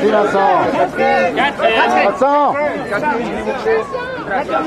Sí, razón. Razón. Razón.